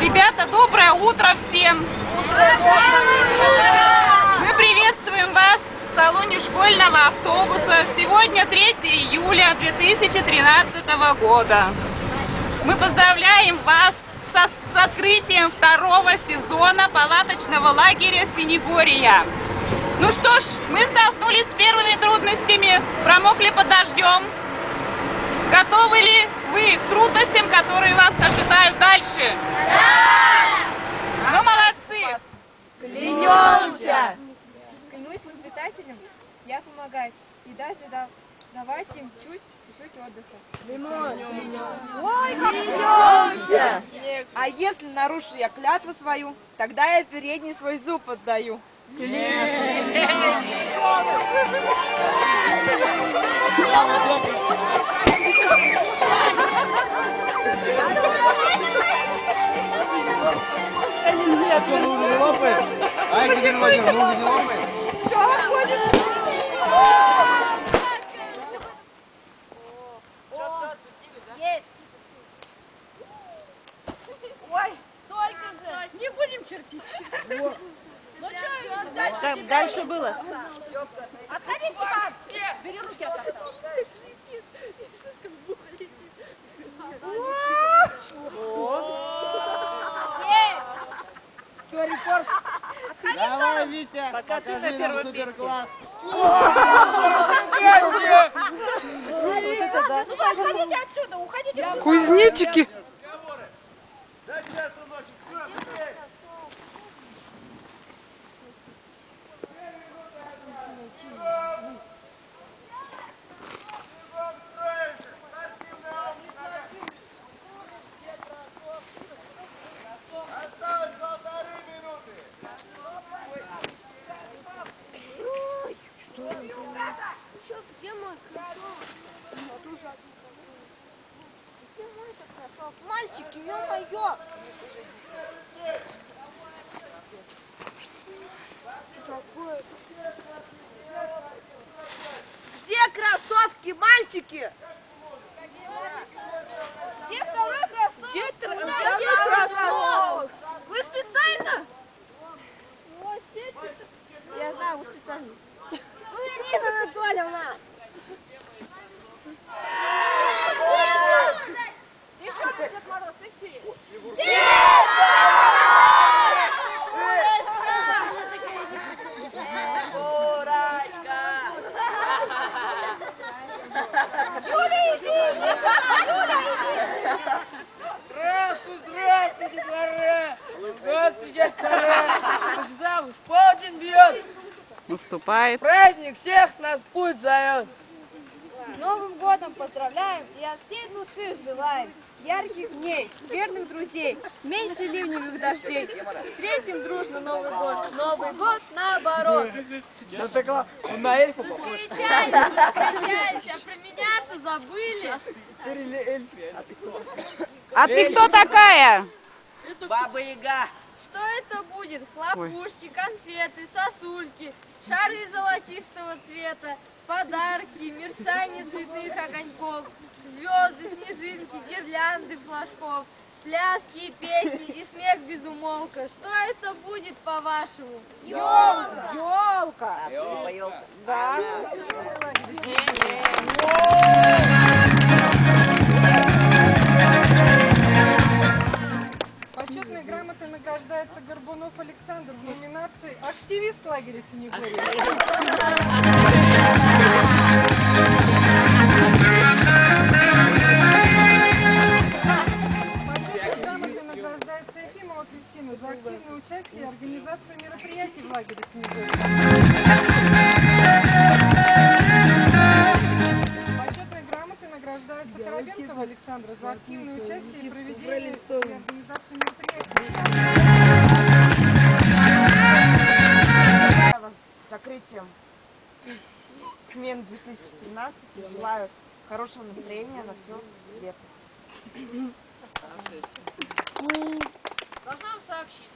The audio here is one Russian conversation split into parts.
Ребята, доброе утро всем! Мы приветствуем вас в салоне школьного автобуса. Сегодня 3 июля 2013 года. Мы поздравляем вас со, с открытием второго сезона палаточного лагеря «Синегория». Ну что ж, мы столкнулись с первыми трудностями, промокли под дождем. Готовы ли вы к трудностям, которые вас ожидают дальше? Да! Ну, молодцы! Клянемся! Клянусь воспитателям, я помогать и даже да- давать им чуть чуть-чуть отдыха. Ой, клянемся! А если нарушу я клятву свою, тогда я передний свой зуб отдаю. Что, А, Екатерина Владимировна, мы уже не лопаем? Там дальше было. Давай, Витя, Пока ты на первом суперкласс. Кузнечики! Дай сейчас, сыночек, вперед, кроссовки, Наступает. Праздник всех нас путь зовет! С Новым годом поздравляем и от всей души желаем ярких дней, верных друзей, меньше ливневых дождей. Встретим дружно Новый год, Новый год наоборот. Санта-Клаус, он на эльфа похож. Встречайся, встречайся, про меня-то забыли. А ты кто такая? Баба Яга! Что это будет? Хлопушки, конфеты, сосульки, шары золотистого цвета, подарки, мерцание цветных огоньков, звезды, снежинки, гирлянды флажков, пляски и песни и смех без умолка. Что это будет, по-вашему? Елка! Да. Почетной грамотой награждается Горбунов Александр в номинации «Активист лагеря Синегория». Смен 2013 и желаю хорошего настроения на все лето. Должна вам сообщить,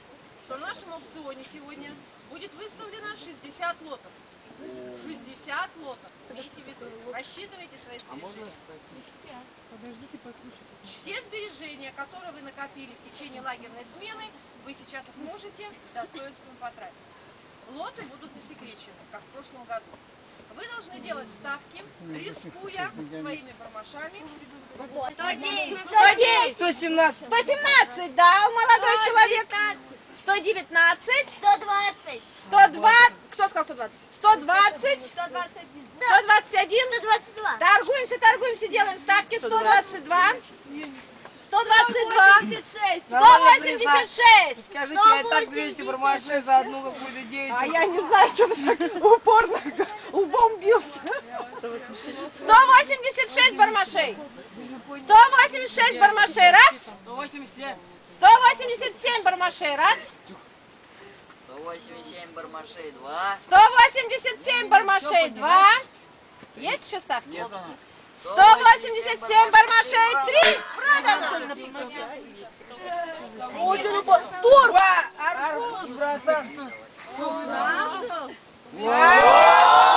что в нашем аукционе сегодня будет выставлено 60 лотов. 60 лотов. Имейте в виду. Рассчитывайте свои сбережения. Подождите, послушайте. Те сбережения, которые вы накопили в течение лагерной смены, вы сейчас их можете с достоинством потратить. Лоты будут засекречены, как в прошлом году. Вы должны делать ставки, рискуя своими бармашами. 110, 117. 117, да, молодой человек. 119, 120, 102, кто сказал 120? 120, 121, 121, 122, торгуемся, торгуемся, делаем ставки, 122, 122, 186, Скажите, я так 200 бармашей за одну какую-то девицу. А я не знаю, что так упорно лбом бился. 186 бармашей, 186 бармашей, раз, 187. 187 бармашей, раз, 187 бармашей 2. 187 бармашей, два, есть еще ставки? Она. 187 бармашей, три, продано. Тур! Арбуз, братан. Книжку.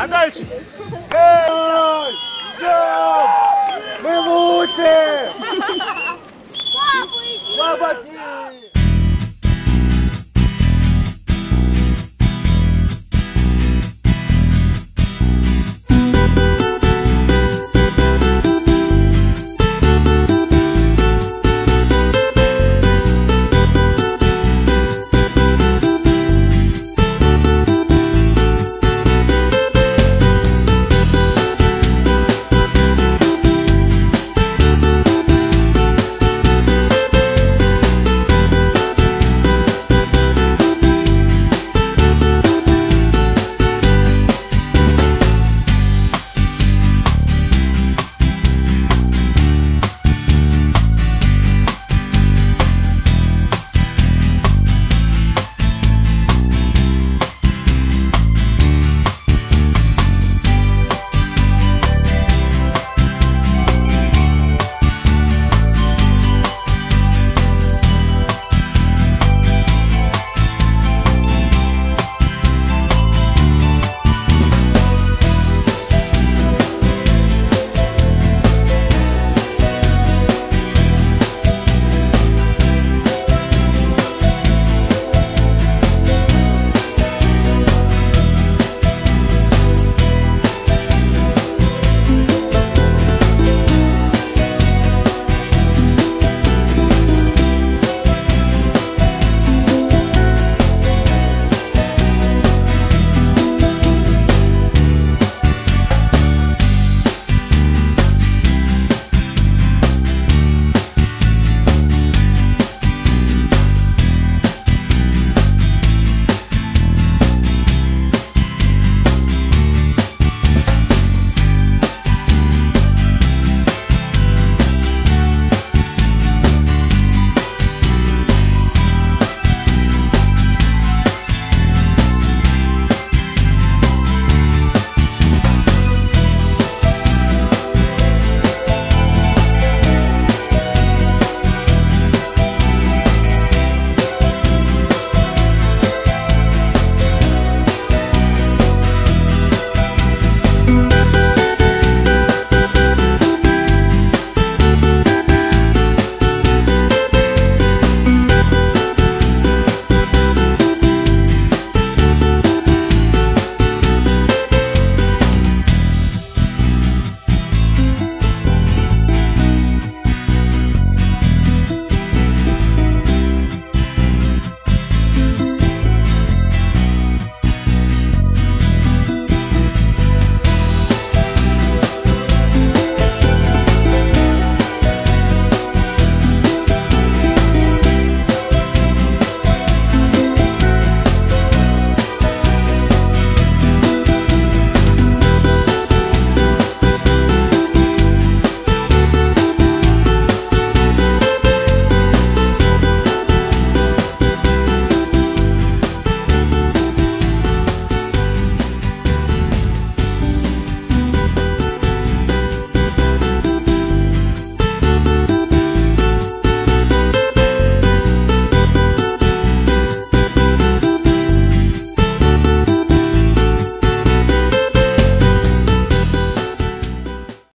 А дальше? Эй, ждем! Мы лучше! Папа, иди!